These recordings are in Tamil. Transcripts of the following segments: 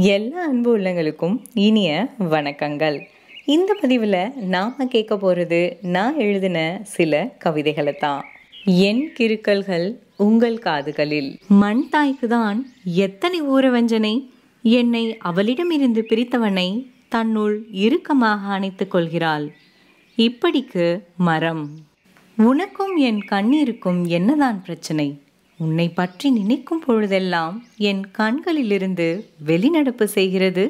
எல்லா அன்பு உள்ளங்களுக்கும் இனிய வணக்கங்கள். இந்த பதிவில் நாம் கேட்க போகிறது நான் எழுதின சில கவிதைகளை தான். என் கிருக்கல்கள் உங்கள் காதுகளில். மண் தாய்க்கு தான் எத்தனை ஊரவஞ்சனை என்னை அவளிடமிருந்து பிரித்தவனை தன்னுள் இறுக்கமாக அணைத்துக் கொள்கிறாள். இப்படிக்கு மரம். உனக்கும் என் கண்ணீருக்கும் என்னதான் பிரச்சனை? உன்னை பற்றி நினைக்கும் பொழுதெல்லாம் என் கண்களிலிருந்து வெளிநடப்பு செய்கிறது.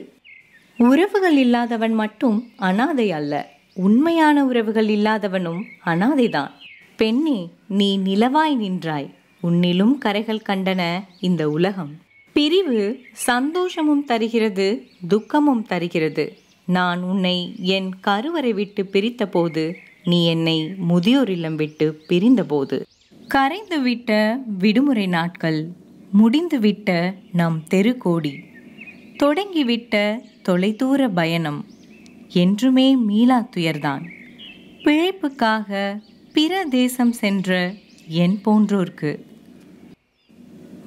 உறவுகள் இல்லாதவன் மட்டும் அனாதை அல்ல. உண்மையான உறவுகள் இல்லாதவனும் அனாதைதான் பெண்ணே நீ நிலவாய் நின்றாய். உன்னிலும் கரைகள் கண்டன இந்த உலகம். பிரிவு சந்தோஷமும் தருகிறது துக்கமும் தருகிறது. நான் உன்னை என் கருவறை விட்டு பிரித்தபோது நீ என்னை முதியோர் இல்லம் விட்டு பிரிந்தபோது. கரைந்துவிட்ட விடுமுறை நாட்கள் முடிந்துவிட்ட நம் தெருக்கோடி தொடங்கிவிட்ட தொலைதூர பயணம் என்றுமே மீளா துயர்தான். பிழைப்புக்காக பிற தேசம் சென்ற என் போன்றோர்க்கு.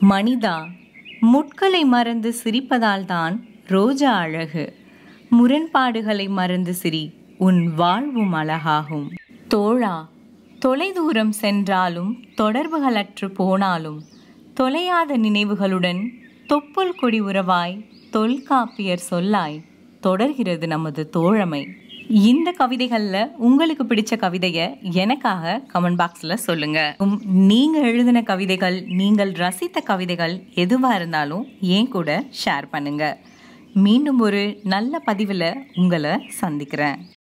மனிதா முட்களை மறந்து சிரிப்பதால்தான் ரோஜா அழகு முரண்பாடுகளை மறந்து சிரி உன் வாழ்வும் அழகாகும். தோழா தொலைதூரம் சென்றாலும் தொடர்புகளற்று போனாலும் தொலையாத நினைவுகளுடன் தொப்புள் கொடி உறவாய் தொல்காப்பியர் சொல்லாய் தொடர்கிறது நமது தோழமை. இந்த கவிதைகளில் உங்களுக்கு பிடிச்ச கவிதையை எனக்காக கமெண்ட் பாக்ஸில் சொல்லுங்கள் உம், எழுதின கவிதைகள் நீங்கள் ரசித்த கவிதைகள் எதுவாக இருந்தாலும் ஏன் கூட ஷேர் பண்ணுங்கள் மீண்டும் ஒரு நல்ல பதிவில் உங்களை சந்திக்கிறேன்.